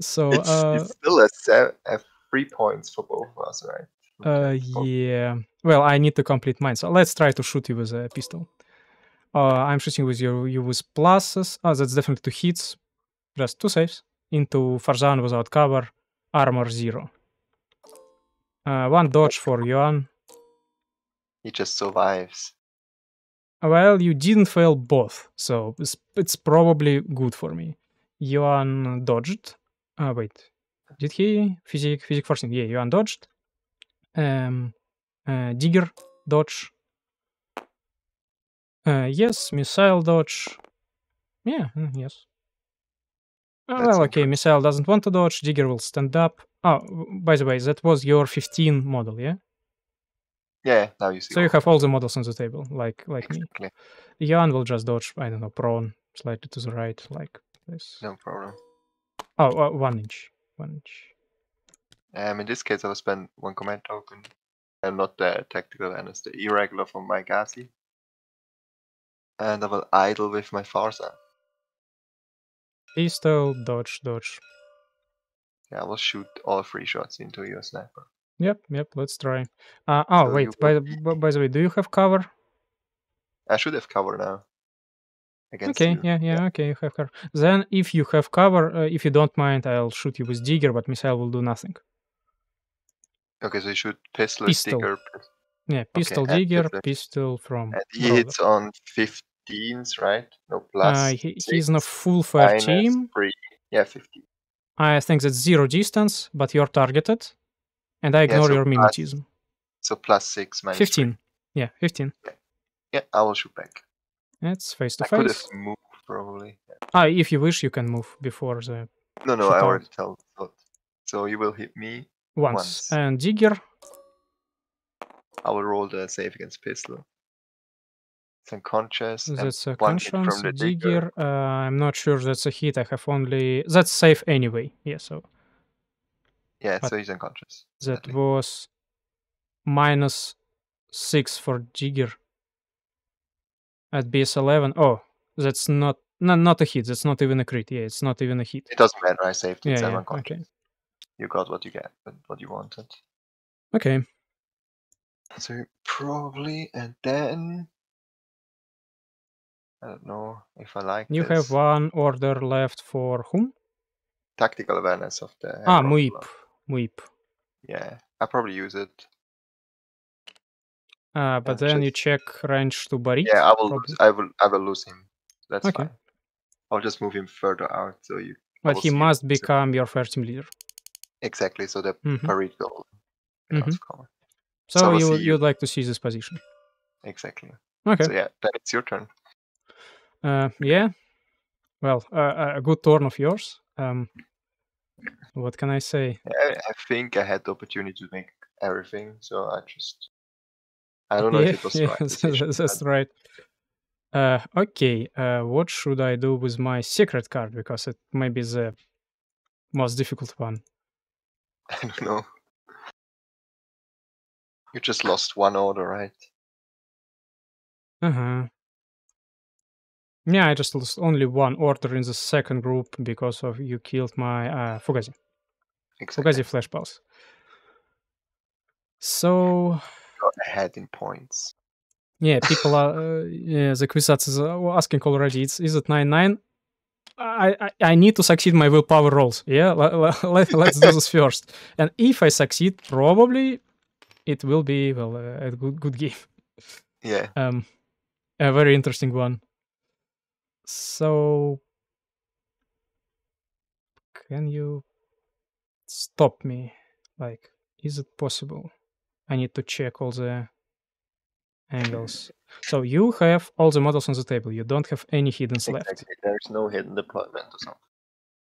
So it's, uh, it's still a, a three points for both of us, right? Uh, yeah. Well, I need to complete mine. So let's try to shoot you with a pistol. Uh, I'm shooting with you, you with pluses. Oh, that's definitely two hits. Just two saves. Into Farzan without cover. Armor zero. Uh, one dodge for Yuan. He just survives. Well, you didn't fail both, so it's, it's probably good for me. Yuan dodged. Uh, wait, did he? Physic, physic forcing. Yeah, Yuan dodged. Um, uh, Digger dodge. Uh, yes, missile dodge. Yeah, yes. That's well, okay, missile doesn't want to dodge. Digger will stand up. Oh, by the way, that was your 15 model, yeah? Yeah, now you see. So you have all the models on the table, like like me. Exactly. Yuan will just dodge. I don't know, prone slightly to the right, like this. No problem. Oh, uh, one inch. One inch. Um, in this case, I will spend one command token, and not the tactical awareness, the irregular from my Ghazi. And I will idle with my Farsa. Pistol, dodge, dodge. Yeah, I will shoot all three shots into your sniper. Yep, yep. Let's try. Uh, oh, So wait. By the by the way, do you have cover? I should have cover now. Okay, you. yeah, yeah, okay, you have cover. Then, if you have cover, uh, if you don't mind, I'll shoot you with Digger, but missile will do nothing. Okay, so you shoot pistol, Pistol. sticker, Yeah, pistol, and Digger, pistol. from. and he hits on 15s, right? No plus. Uh, he, he's in a full fire team. Three. Yeah, 15. I think that's zero distance, but you're targeted, and I Yeah, ignore so your plus mimetism. So plus six minus three. 15. Yeah, 15. Yeah, I will shoot back. It's face to I could have face. moved probably. Yeah. Ah, if you wish, you can move before the No, no, I already told. So you will hit me. Once. Once. And Digger, I will roll the save against pistol. It's unconscious. that's a hit from the digger. Digger, uh, I'm not sure that's a hit. I have only. That's safe anyway. Yeah, so Yeah, but so he's unconscious. that was minus 6 for Digger at BS11. Oh, that's not. No, not a hit. That's not even a crit. Yeah, it's not even a hit. It doesn't matter. I saved it. Yeah, yeah, unconscious. okay. You got what you get, but what you wanted. Okay. So probably, and then I don't know if I like. You this. have one order left for whom? tactical awareness of the. Ah, Muip. Muip. Yeah, I probably use it. Uh, but then you check range to Barit. Yeah, I will. probably. I will. I will lose him. That's Okay. fine. I'll just move him further out, so you But he must. So- become your first team leader. Exactly. So the Mhm. parade will get out Mhm. of. So, So you you- you'd like to see this position. Exactly. Okay. So yeah, then it's your turn. Uh, yeah. Well, uh, a good turn of yours. Um, what can I say? I, I think I had the opportunity to make everything, so I just. I don't know yeah, if it was *laughs* yeah, right that's, decision. that's but right. Uh, okay. Uh, what should I do with my secret card? Because it may be the most difficult one. *laughs* I don't know. You just lost one order, right? Huh. Yeah, I just lost only one order in the second group because of you killed my uh, Fugazi. Exactly. Fugazi Flash Pulse. So Got ahead in points. yeah, people are uh, yeah, the Quizats is uh, asking already. It's is it nine nine? I, I I need to succeed my willpower rolls. Yeah, let, *laughs* let, let's do this first. And if I succeed, probably it will be well uh, a good good game. Yeah. Um, a very interesting one. So, can you stop me? Like, is it possible? I need to check all the angles. So you have all the models on the table. You don't have any hiddens left. There's no hidden deployment or something.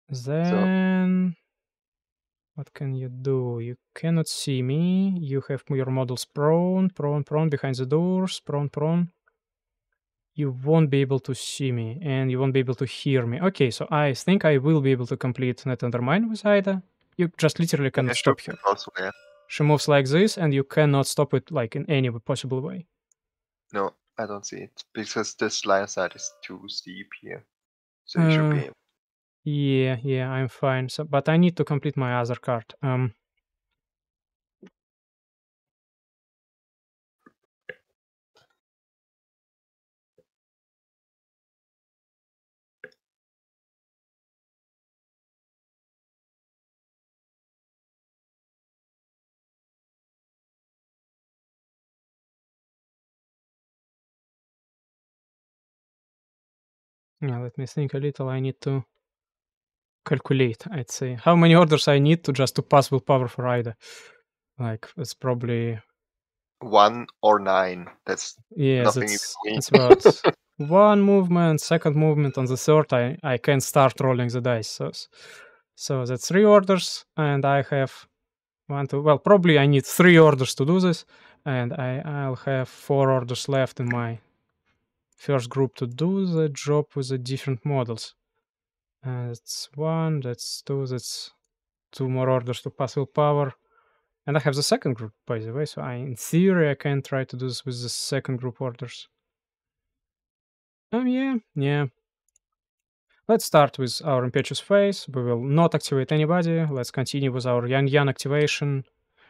Then, what can you do? You cannot see me. You have your models prone, prone, prone behind the doors, prone, prone. You won't be able to see me, and you won't be able to hear me. Okay, so I think I will be able to complete Net Undermine with Ida. You just literally cannot Yeah, stop her. Also, yeah. She moves like this, and you cannot stop it like in any possible way. No, I don't see it because this line sight is too steep here. So you should Uh, be. Yeah, yeah, I'm fine. So, but I need to complete my other card. Um, Yeah, let me think a little. I need to calculate. I'd say how many orders I need to just to pass willpower for Ida. Like it's probably One or nine. That's yes, Nothing in it's it's about *laughs* one movement, second movement. On the third, I I can start rolling the dice. So so that's three orders, and I have one to well probably I need three orders to do this, and I I'll have four orders left in my first group to do the job with the different models. Uh, that's one, that's two, that's two more orders to pass willpower. And I have the second group, by the way, so I, in theory, I can try to do this with the second group orders. Um, yeah, yeah. Let's start with our impetuous phase. We will not activate anybody. Let's continue with our Yuan Yuan activation.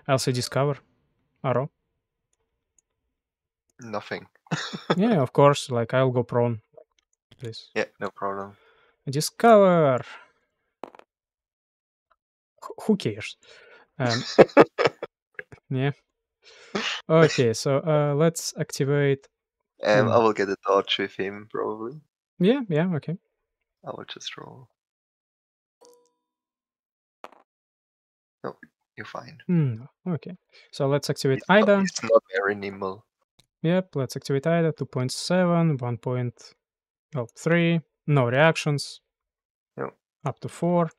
LC discover. Arrow. nothing. Yeah, of course. Like I'll go prone. Please. Yeah, no problem. Discover. Wh- Who cares? Um, *laughs* yeah. Okay, so uh, let's activate. Um, Hmm. I will get a dodge with him probably. Yeah, yeah, okay. I will just roll. No, you're fine. Hmm, okay. So let's activate not, Ida. he's not very nimble. Yep, let's activate Ida. 2.7, 1.3. No reactions. No. Up to 4.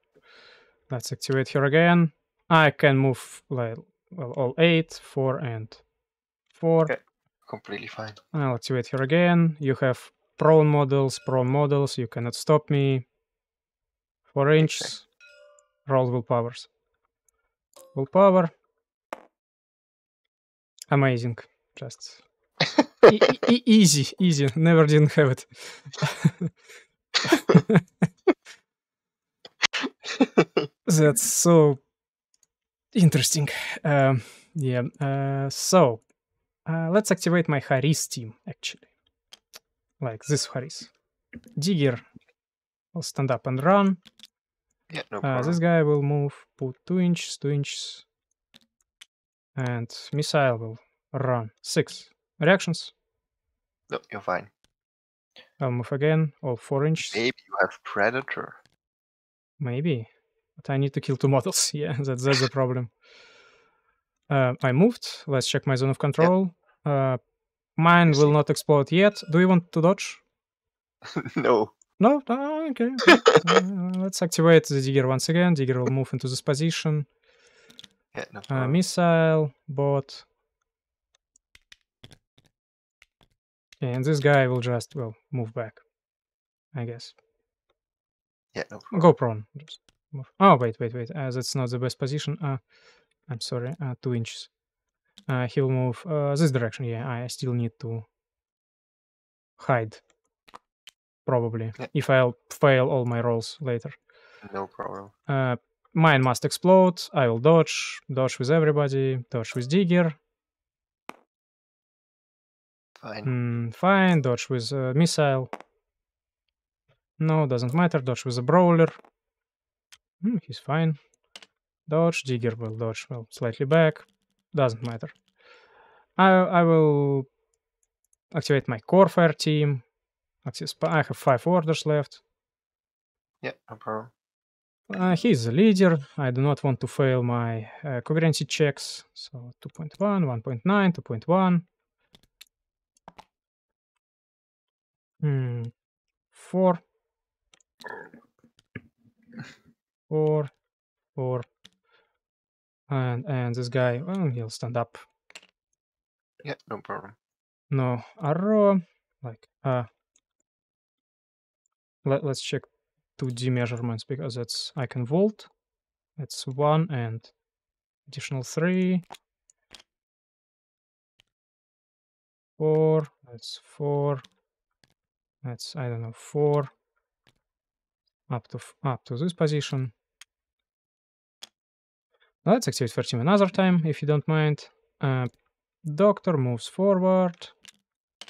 Let's activate here again. I can move like well, all 8, 4, and 4. Okay. Completely fine. I'll activate here again. You have prone models, prone models. You cannot stop me. 4 inches. Roll willpowers. Willpower. Amazing. Just e- easy, easy. Never didn't have it. That's so interesting. Um, yeah. Uh, so uh, let's activate my Haris team actually, like this Haris. Digger will stand up and run. yeah, no Uh, this guy will move, put two inches, two inches, and missile will run six reactions. No, you're fine. I'll move again, all four inches. Maybe you have predator. Maybe. But I need to kill two *laughs* models. *laughs* Yeah, that's that's the problem. Uh, I moved. Let's check my zone of control. Uh, mine will not explode yet. Do you want to dodge? *laughs* no. No? Okay. okay. uh, let's activate the digger once again. Digger will move into this position. Yeah, no Uh, missile, bot. And this guy will just, well, move back. I guess. yeah, no problem. Go prone. Just move. Oh, wait, wait, wait. Uh, that's not the best position. Uh, I'm sorry. Uh, two inches. Uh, he'll move uh, this direction. Yeah, I still need to hide. Probably. Yeah. If I'll fail all my rolls later. No problem. Uh, mine must explode. I will dodge. Dodge with everybody. Dodge with Digger. Fine. Mm, fine. Dodge with uh, missile. No, doesn't matter. Dodge with a brawler. Hmm, he's fine. Dodge. Digger will dodge. Well, slightly back. Doesn't matter. I I will activate my core fire team. Access. I have five orders left. Yeah, no problem. Uh, he's the leader. I do not want to fail my uh, coherency checks. So 2.1, 1.9, 2.1. Hmm. 4. 4. 4. And, and this guy, well, he'll stand up. Yeah, no problem. No arrow. Like, uh, let, let's check 2D measurements because that's, I can vault. That's 1 and additional 3. 4. That's 4. That's, I don't know, 4. Up to, up to this position. Let's activate first team another time, if you don't mind. Uh, doctor moves forward.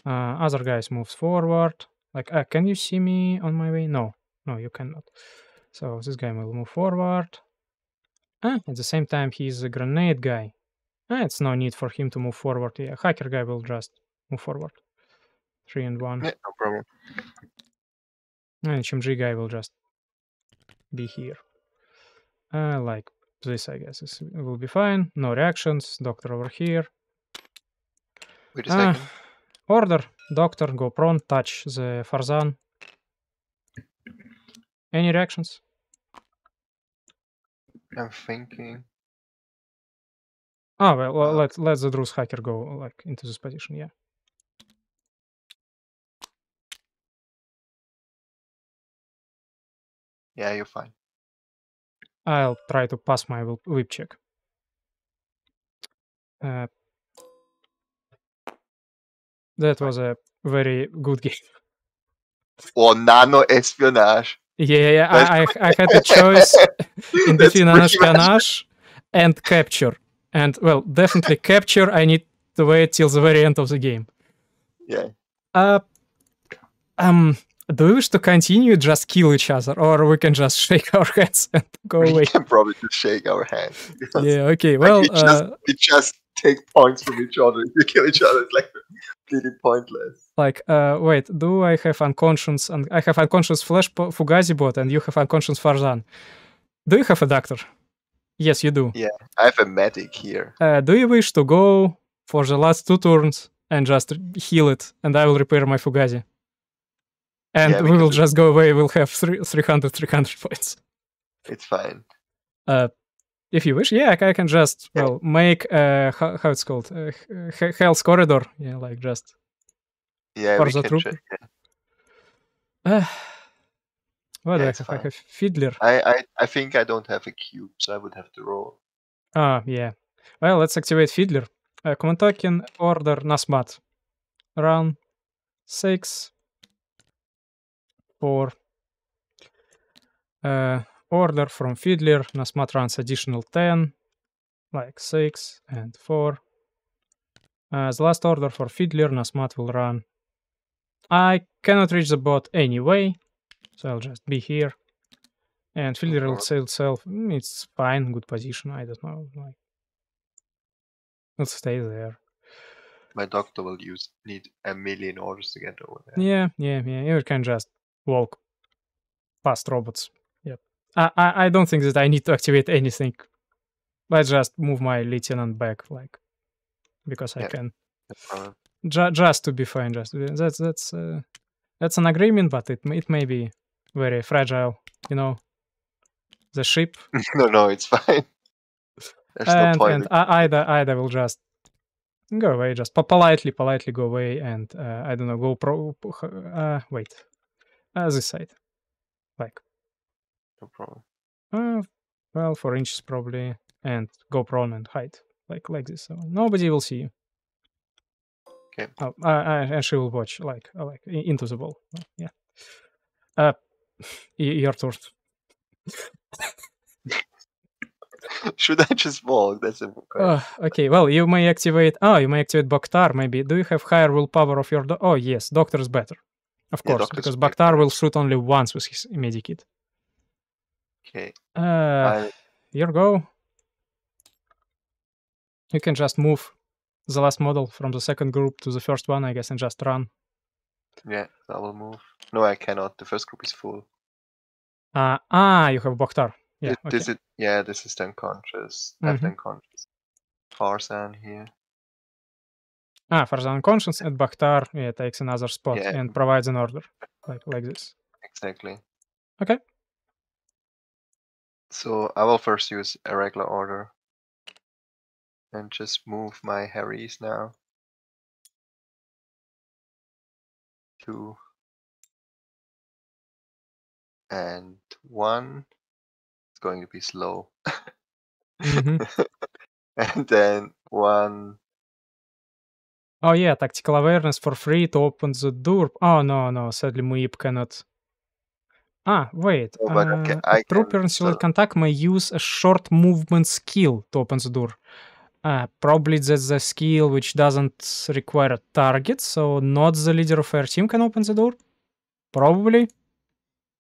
Uh, other guys moves forward. Like, uh, can you see me on my way? No, no, you cannot. So this guy will move forward. Ah, at the same time, he's a grenade guy. Ah, it's no need for him to move forward. Yeah, hacker guy will just move forward. Three and one. Yeah, no problem. And HMG guy will just be here. Uh, like this, I guess, is, will be fine. No reactions. Doctor over here. Wait a Ah, second. order. Doctor, go prone, touch the Farzan. Any reactions? I'm thinking. Oh, well, Uh, let, let the Druze hacker go, like, into this position, yeah. Yeah, you're fine. I'll try to pass my WIP- check. Uh, that was a very good *laughs* game. Or nano espionage. Yeah, yeah, I, I, had a choice *laughs* in between much- espionage and capture. And, well, definitely capture, I need to wait till the very end of the game. Yeah. Uh, um, do we wish to continue just kill each other, or we can just *laughs* shake our heads and go We away? We can probably just shake our hands. *laughs* Yeah, okay, like, well, we just, uh, we just take points from each other. *laughs* If you kill each other, it's like completely pointless. like, uh, wait, do I have unconscious, and I have unconscious Flash Fugazi bot, and you have unconscious Farzan. Do you have a doctor? Yes, you do. Yeah, I have a medic here. Uh, do you wish to go for the last two turns and just heal it, and I will repair my Fugazi? And Yeah, we will just go away, we'll have three, 300, 300 points. It's fine. Uh, if you wish, yeah, I can just, Yeah. well, make, uh, how, how it's called, uh, H- H- Hell's Corridor, yeah, like just, Yeah, For the check. yeah. uh, what Yeah, I have? I have Fiddler. I, I, I think I don't have a cube, so I would have to roll. Ah, yeah. Well, let's activate Fiddler. Uh, command token, order Nasmat. Run. Six. Four. Uh, order from Fiddler. Nasmat runs additional 10. Like 6 and 4. Uh, the last order for Fiddler, Nasmat will run. I cannot reach the bot anyway, so I'll just be here. And Fiddler will Mhm. say itself, "Mm, it's fine, good position, I don't know. Like, let's stay there. My doctor will use need a million orders to get over there. Yeah, yeah, yeah. You can just walk past robots. Yep. I, I, I don't think that I need to activate anything. I just move my lieutenant back, like, because I can. No. Ju- just to be fine, just be- that's that's uh, that's an agreement, but it may- it may be very fragile. You know, the ship *laughs* no, no, it's fine. There's and point. and I, either either will just go away, just politely, politely go away, and uh, I don't know, go pro. Uh, wait, uh, this side, like, no problem. uh, well, four inches probably, and go prone and hide, like like this. So nobody will see you. Okay. Oh, uh, uh, and she will watch, like uh, like into the wall. Uh, yeah. Uh, your turn. *laughs* Should I just walk? That's a. Uh, okay, well, you may activate. Oh, you may activate Bokhtar. Maybe. Do you have higher willpower of your? Do- oh, yes, Doctor is better. Of course, Doctor's because. Bokhtar will shoot only once with his medikit. okay. Uh, I, your go. You can just move the last model from the second group to the first one, I guess, and just run. yeah, I will move. No, I cannot. The first group is full. Uh, ah, you have Bokhtar. Yeah. Thi- this Okay. is yeah, this is the unconscious. The Mhm. unconscious. Farzan here. Ah, for the unconscious, and Bokhtar yeah, takes another spot Yeah. and provides an order, like like this. Exactly. Okay. So I will first use a regular order. And just move my Haris now. Two. And one. It's going to be slow. Mhm. *laughs* and then one. Oh yeah, tactical awareness for free to open the door. Oh no, no, sadly Muip cannot. Ah, wait. Oh, uh, ca- a trooper can in select still- contact may use a short movement skill to open the door. Uh, probably that's the skill which doesn't require a target, so not the leader of our team can open the door. Probably.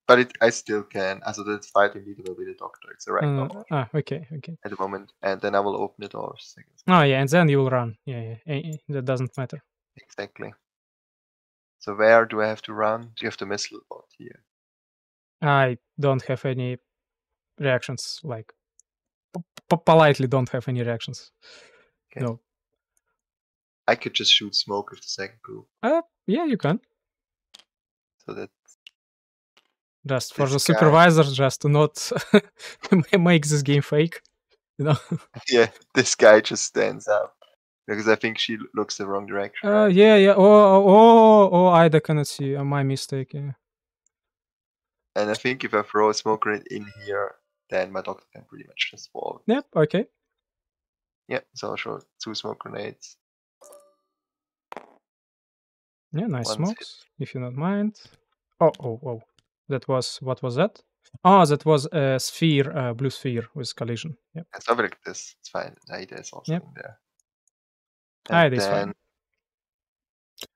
But it, I still can. Also, the fighting leader will be the doctor. It's a Uh, order ah, okay, okay. at the moment. And then I will open the doors. Oh yeah, and then you will run. Yeah, yeah. That doesn't matter. Exactly. So where do I have to run? Do you have the missile bot here? I don't have any reactions. Like politely, don't have any reactions. Okay. No. I could just shoot smoke with the second group. Uh, yeah, you can. So that Just for the This guy- supervisors, just to not make this game fake. You know. *laughs* yeah, this guy just stands up because I think she looks the wrong direction. Uh, right? yeah, yeah. Oh, oh, oh, Ida cannot see. Uh, my mistake. Yeah. And I think if I throw a smoke grenade in here, then my doctor can pretty much just fall. Yep. Okay. yep so I'll throw two smoke grenades. Yeah, nice One smokes, if you don't mind. Oh, oh, oh. That was what was that? Oh, that was a sphere, uh, blue sphere with collision. Yeah, something like this. It's fine. Aida is also Yep. in there. Aida is fine.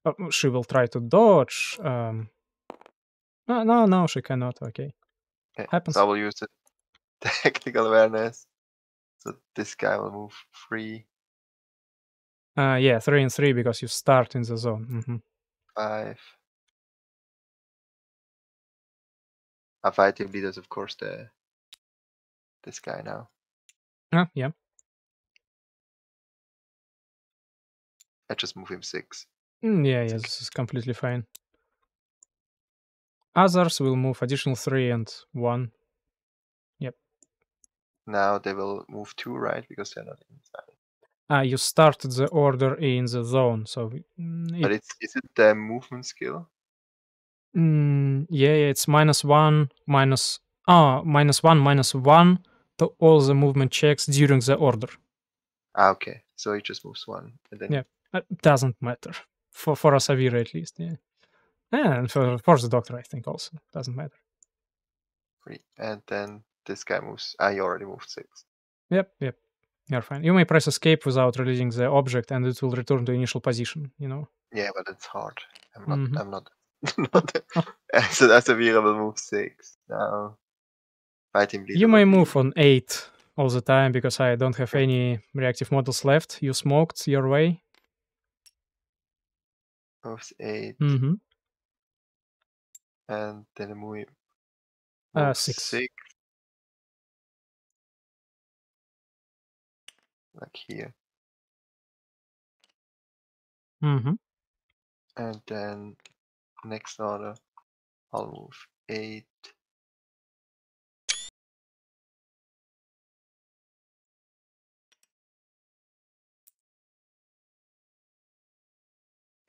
Oh, she will try to dodge. Um. No, no, no, she cannot. Okay. okay, happens. So I will use the *laughs* tactical awareness. So this guy will move free, Uh, yeah, three and three because you start in the zone. hmm five. Fighting leader is of course the this guy now. Uh, yeah. I just move him six. Mm, yeah, yeah, this is completely fine. Others will move additional three and one. Yep. Now they will move two right because they're not inside. Ah, you started the order in the zone, so mm, But it's is it the movement skill? Mm, yeah, yeah, it's minus one, minus ah, minus one, minus one to all the movement checks during the order. Ah, okay. So it just moves one, and then Yeah. it doesn't matter for for a severe at least. Yeah, and for for the doctor, I think also doesn't matter. three, and then this guy moves. Ah, he already moved six. Yep, yep. You're fine. You may press escape without releasing the object, and it will return to initial position. You know. Yeah, but it's hard. I'm not. Mhm. I'm not. Not *laughs* so that's a move six now. Fighting. You may move on eight all the time because I don't have any reactive models left. You smoked your way. moves eight, Mm-hmm. and then move. Uh, six. Six. Like here, Mm-hmm. and then next order, I'll move eight.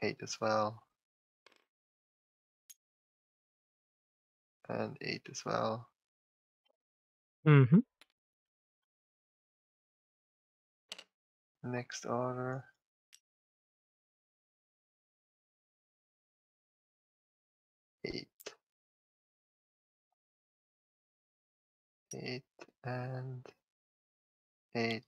Eight as well. And eight as well. Mm-hmm. Next order. 8 and 8.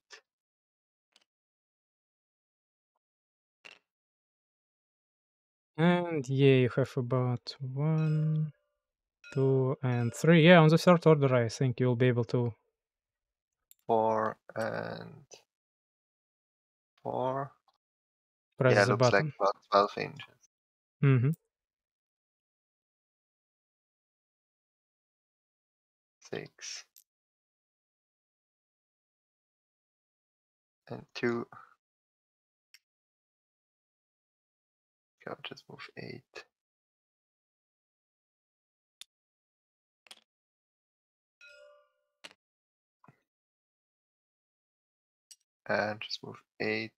And yeah, you have about one, two, and three. Yeah, on the third order, I think you'll be able to. Four and four. Press yeah, the looks button. like about twelve inches. Mm-hmm. Six. And two. Okay, I'll just move eight. And just move eight.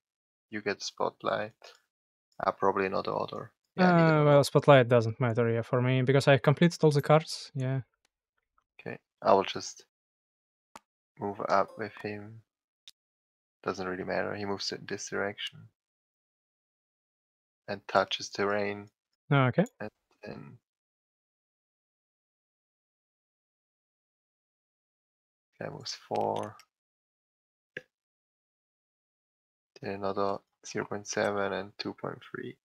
You get spotlight. Uh, probably another order. Yeah, uh, well, spotlight doesn't matter, yeah, for me because I completed all the cards. Yeah. Okay, I will just move up with him. Doesn't really matter. He moves in this direction and touches terrain. Oh, okay. And guy moves four. Then another 0.7 and 2.3.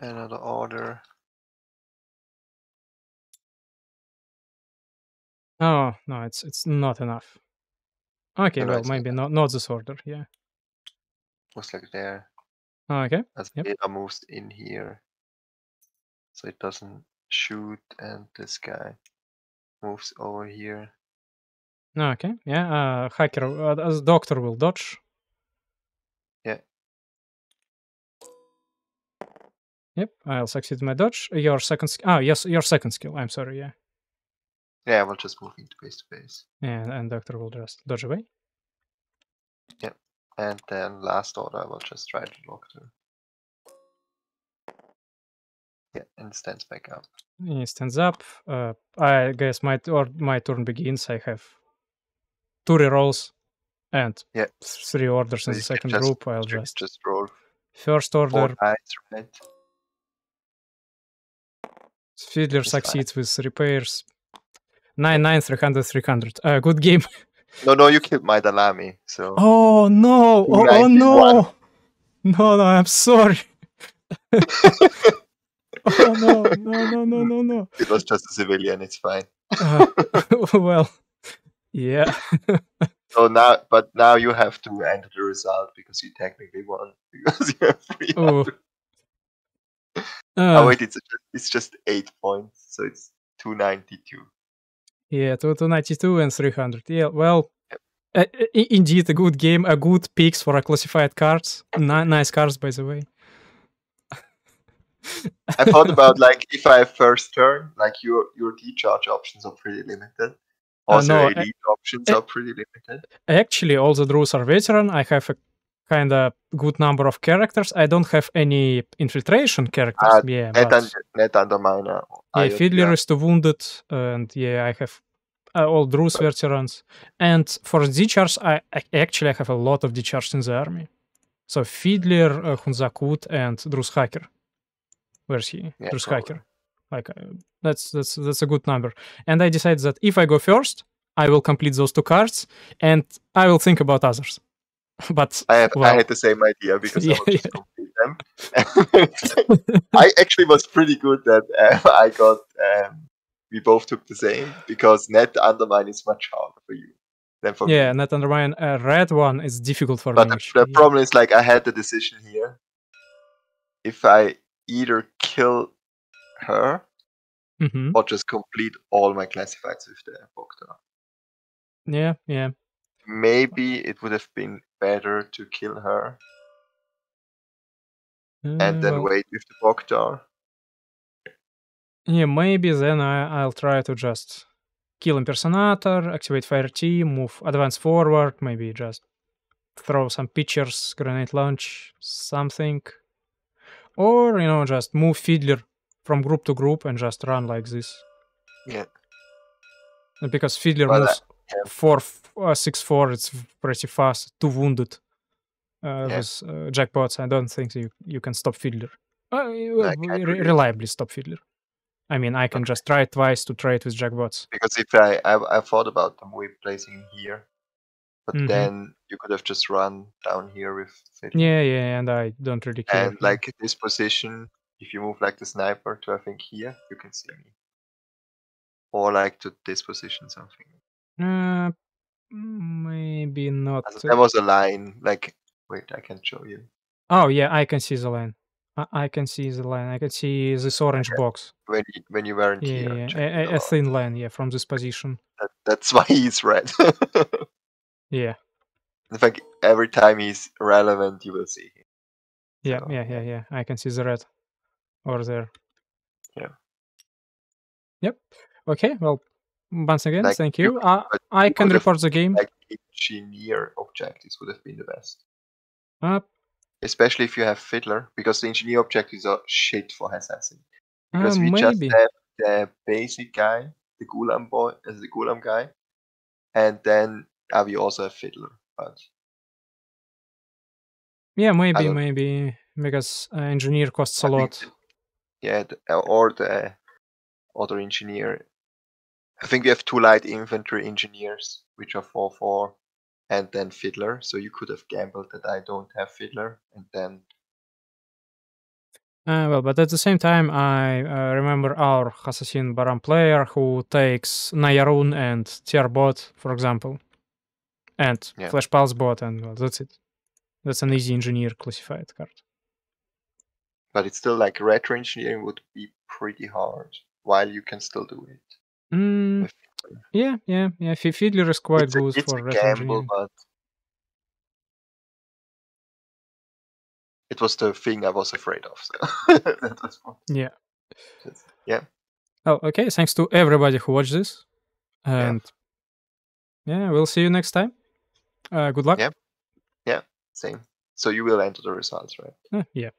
Another order. Oh no, it's it's not enough. Okay, No, well maybe not not this order. Yeah. Moves like there. Okay. As Yep. Veda moves in here. So it doesn't shoot and this guy moves over here. Okay. Yeah. Uh, hacker uh, as doctor will dodge. Yeah. Yep. I'll succeed my dodge. Your second. Sk- oh, yes. Your second skill. I'm sorry. Yeah. Yeah, we'll just move into face to face. And and doctor will just dodge away. Yep, And then last order, I will just try to lock her. Yeah, and stands back up. He stands up. Uh, I guess my or my turn begins. I have two rerolls and Yeah. three orders So in the second just- group. I'll just just roll first four order. dice, right? Fiddler succeeds with repairs. 9 9 300 300. Uh, good game. *laughs* No, no, you killed my Daylami, so Oh no! Oh, oh no! No, no, I'm sorry. *laughs* oh no, no, no, no, no, no. *laughs* it was just a civilian. It's fine. Uh, well, yeah. So now, but now you have to enter the result because you technically won because you have three. Oh. Oh Uh, wait, it's just, it's just eight points, so it's two ninety two. Yeah, 292 and 300. Yeah, well, uh, indeed, a good game, a good picks for a classified cards. Ni- nice cards, by the way. I thought about like if I have first turn, like your your D-charge options are pretty limited. Uh, no, your I- options I- are pretty limited. Actually, all the draws are veteran. I have a kind of good number of characters. I don't have any infiltration characters. Ah, yeah, Net, but net underminer. yeah. Fiddler is to wounded, and yeah, I have uh, all Druids veterans. And for discharge, I, I actually have a lot of discharge in the army. So Fiddler, uh, Hunzakut, and Druze Hacker. Where's he? Yeah, probably. Hacker. Like uh, that's that's that's a good number. And I decided that if I go first, I will complete those two cards, and I will think about others. *laughs* but I have I had the same idea because *laughs* Yeah, I would just complete them. *laughs* I actually was pretty good that uh, I got. Um, we both took the same because net undermine is much harder for you than for yeah, me. net undermine a red one is difficult for But me. the, actually, the problem is like I had the decision here. If I either kill her Mhm. or just complete all my classifieds with the Bokhtar. Yeah, yeah. Maybe it would have been better to kill her and mm, then well, wait with the Bokhtar. Yeah, maybe then I, I'll try to just kill impersonator, activate fire team, move advance forward, maybe just throw some pitchers, grenade launch, something. Or, you know, just move Fiddler from group to group and just run like this. Yeah. And Because Fiddler Well, moves yeah. 4 f- uh, 6 4, it's pretty fast, two wounded. Uh, Yeah. With uh, jackpots, I don't think you, you can stop Fiddler. Uh, uh, re- reliably stop Fiddler. I mean, I can Okay. just try twice to trade with jackbots. Because if I, I I thought about the movie placing here, but Mhm. then you could have just run down here with Fiddler. Yeah, yeah, and I don't really care. And like this position, if you move like the sniper to I think here, you can see me. Or like to this position something. Uh, maybe not. There was a line like wait, I can show you. Oh yeah, I can see the line. I, I can see the line. I can see this orange box. When you, when you weren't Yeah, here. yeah, a, a- a thin line. Yeah, from this position. That, that's *laughs* why he's red. *laughs* Yeah, In fact, every time he's relevant, you will see him. yeah, So, yeah, yeah, yeah. I can see the red over there. Yeah. Yep. Okay. Well, once again, Like, thank you you. I, I can report the game. Like engineer objectives would have been the best. Uh, Especially if you have Fiddler, because the engineer objectives are shit for assassin. uh, Because we just have the basic guy, the Ghulam boy, as the Ghulam guy, and then uh, we also have Fiddler. But Yeah, maybe, maybe because uh, engineer costs a I think lot. the- yeah, the, uh, or the other engineer. I think we have two light infantry engineers, which are four four, and then Fiddler. So you could have gambled that I don't have Fiddler, and then Uh, well, but at the same time, I uh, remember our Assassin Bahram player who takes Nayarun and Tier bot, for example, and Yeah. Flash Pulse bot, and well, that's it. That's an easy engineer classified card. But it's still like retro engineering would be pretty hard while you can still do it. Mm, yeah, yeah, yeah. Fi- Fiddler is quite it's a, good it's for a gamble, but it was the thing I was afraid of. So *laughs* that was fun. Yeah. Yeah. Oh, okay. Thanks to everybody who watched this, and yeah, we'll see you next time. Uh, good luck. Yeah. Yeah. Same. So you will enter the results, right? Uh, yeah.